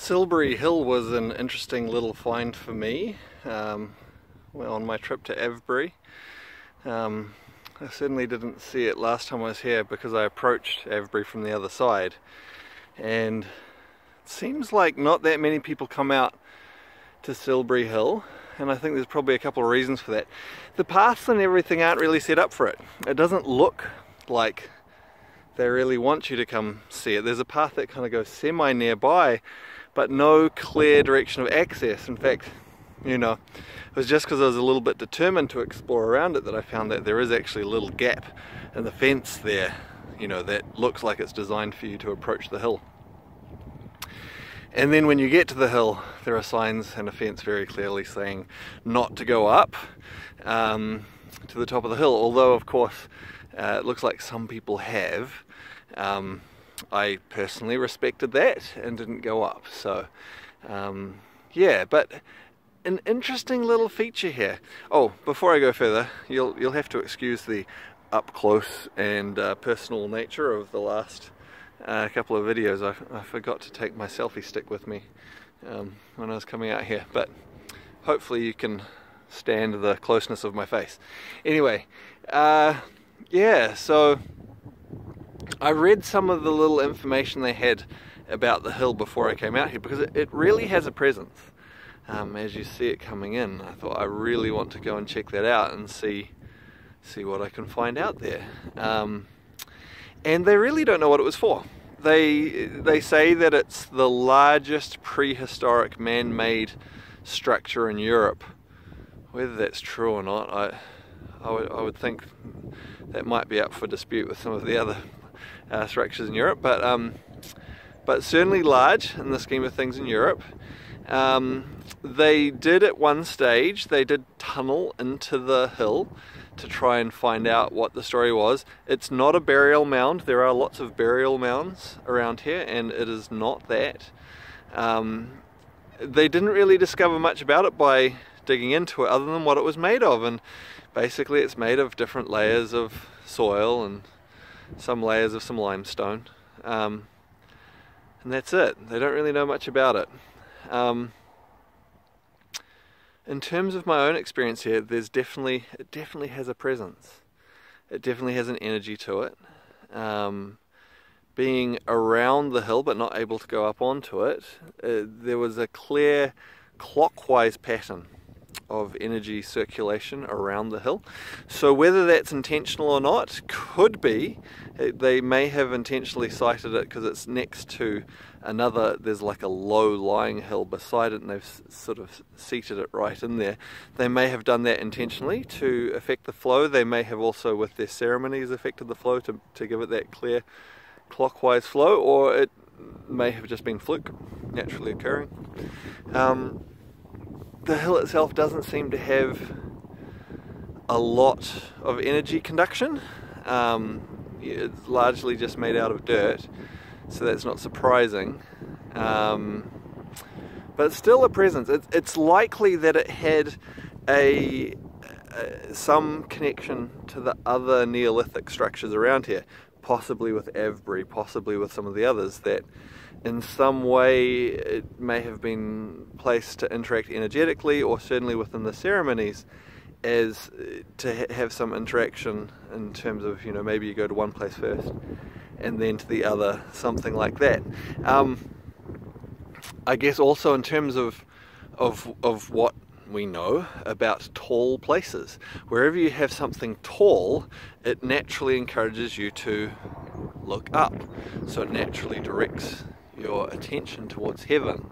Silbury Hill was an interesting little find for me um, on my trip to Avebury. Um, I certainly didn't see it last time I was here because I approached Avebury from the other side and it seems like not that many people come out to Silbury Hill and I think there's probably a couple of reasons for that. The paths and everything aren't really set up for it. It doesn't look like they really want you to come see it. There's a path that kind of goes semi nearby but no clear direction of access. In fact, you know, it was just because I was a little bit determined to explore around it that I found that there is actually a little gap in the fence there, you know, that looks like it's designed for you to approach the hill. And then when you get to the hill, there are signs and a fence very clearly saying not to go up um, to the top of the hill. Although, of course, uh, it looks like some people have. Um, I personally respected that and didn't go up. So, um, yeah, but an interesting little feature here. Oh, before I go further, you'll you'll have to excuse the up close and uh, personal nature of the last uh, couple of videos. I, I, forgot to take my selfie stick with me um, when I was coming out here, but hopefully you can stand the closeness of my face. Anyway, uh, yeah, so I read some of the little information they had about the hill before I came out here because it, it really has a presence. Um, as you see it coming in, I thought I really want to go and check that out and see see what I can find out there. Um, and they really don't know what it was for. They they say that it's the largest prehistoric man-made structure in Europe. Whether that's true or not, I I would, I would think that might be up for dispute with some of the other uh, structures in Europe, but um, but certainly large in the scheme of things in Europe. Um, they did at one stage, they did tunnel into the hill to try and find out what the story was. It's not a burial mound. There are lots of burial mounds around here, and it is not that. Um, they didn't really discover much about it by digging into it other than what it was made of and basically it's made of different layers of soil and some layers of some limestone. Um, and that's it. They don't really know much about it. Um, in terms of my own experience here, there's definitely it definitely has a presence. It definitely has an energy to it. Um, being around the hill but not able to go up onto it, uh, there was a clear clockwise pattern of energy circulation around the hill. So whether that's intentional or not, could be. They may have intentionally sited it because it's next to another, there's like a low lying hill beside it and they've sort of seated it right in there. They may have done that intentionally to affect the flow. They may have also with their ceremonies affected the flow to, to give it that clear clockwise flow or it may have just been fluke, naturally occurring. Um, the hill itself doesn't seem to have a lot of energy conduction. Um, it's largely just made out of dirt, so that's not surprising. Um, but it's still a presence. It's, it's likely that it had a, a, some connection to the other Neolithic structures around here, possibly with Avebury, possibly with some of the others that in some way it may have been placed to interact energetically or certainly within the ceremonies as to ha have some interaction in terms of you know maybe you go to one place first and then to the other something like that. Um, I guess also in terms of of of what we know about tall places wherever you have something tall it naturally encourages you to look up. So it naturally directs your attention towards heaven.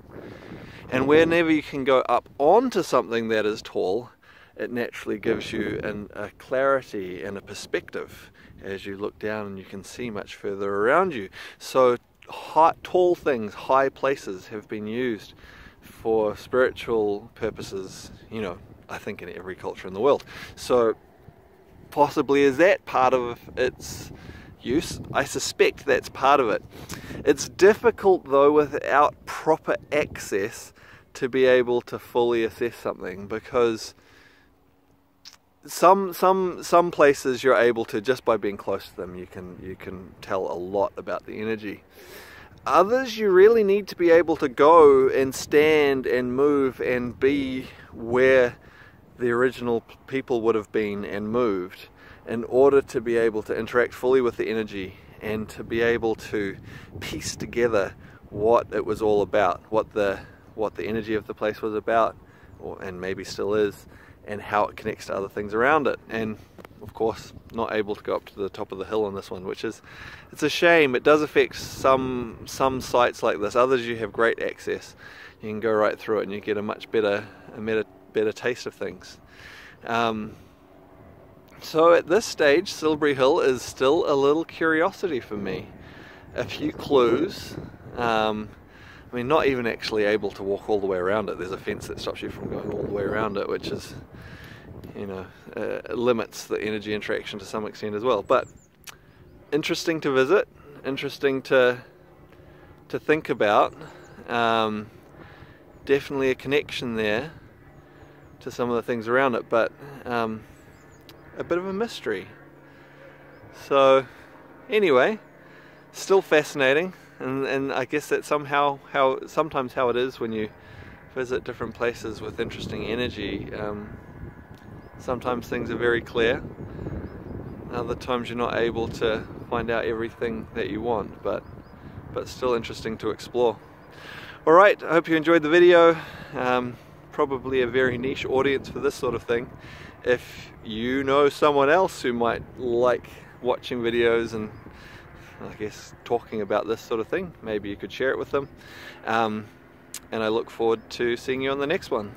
And whenever you can go up onto something that is tall, it naturally gives you an, a clarity and a perspective as you look down and you can see much further around you. So high, tall things, high places have been used for spiritual purposes, you know, I think in every culture in the world. So possibly is that part of its use? I suspect that's part of it. It's difficult though without proper access to be able to fully assess something because some some some places you're able to just by being close to them you can you can tell a lot about the energy. Others you really need to be able to go and stand and move and be where the original people would have been and moved in order to be able to interact fully with the energy and to be able to piece together what it was all about, what the what the energy of the place was about, or, and maybe still is, and how it connects to other things around it. And of course, not able to go up to the top of the hill on this one, which is it's a shame. It does affect some some sites like this. Others you have great access. You can go right through it, and you get a much better a better, better taste of things. Um, so at this stage, Silbury Hill is still a little curiosity for me. A few clues. Um, I mean, not even actually able to walk all the way around it. There's a fence that stops you from going all the way around it, which is, you know, uh, limits the energy interaction to some extent as well. But interesting to visit, interesting to to think about. Um, definitely a connection there to some of the things around it, but um, a bit of a mystery. So, anyway, still fascinating and and I guess that's somehow how sometimes how it is when you visit different places with interesting energy. Um, sometimes things are very clear. Other times you're not able to find out everything that you want, but but still interesting to explore. All right, I hope you enjoyed the video. Um, probably a very niche audience for this sort of thing. If you know someone else who might like watching videos and I guess, talking about this sort of thing. Maybe you could share it with them. Um, and I look forward to seeing you on the next one.